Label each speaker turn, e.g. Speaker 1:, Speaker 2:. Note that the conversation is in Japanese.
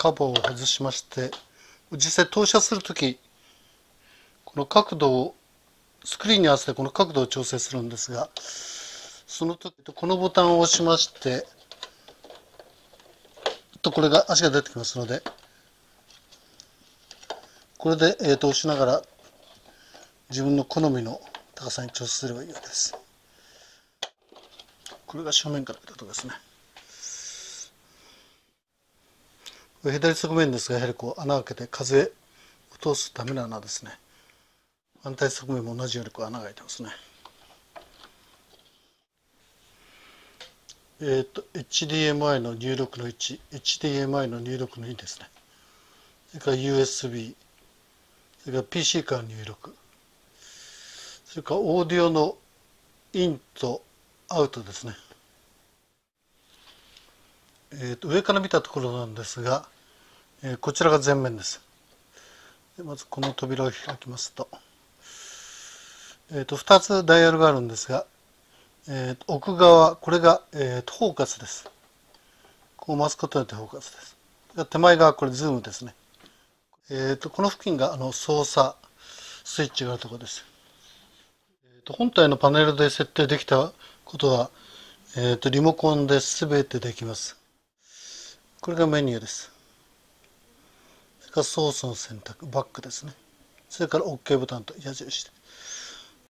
Speaker 1: カバーを外しまして実際投射する時この角度をスクリーンに合わせてこの角度を調整するんですがその時このボタンを押しましてとこれが足が出てきますのでこれで、えー、と押しながら自分の好みの高さに調整すればいいわけです。これが正面から見たとこですね。左側面ですがやはりこう穴を開けて風を通すための穴ですね。反対側面も同じようにこう穴が開いてますね。えっ、ー、と HDMI の入力の1 HDMI の入力の2ですね。それから USB それから PC から入力。それからオーディオのインとアウトですね。えー、と上から見たところなんですが、えー、こちらが前面です。でまずこの扉を開きますと,、えー、と2つダイヤルがあるんですが、えー、と奥側これが、えー、とフォーカスです。こう回すことによってフォーカスです手前側これズームですね、えー、とこの付近があの操作スイッチがあるところです、えー、と本体のパネルで設定できたことは、えー、とリモコンで全てできます。これがメニューです。それからソースの選択、バックですね。それから OK ボタンと矢印で。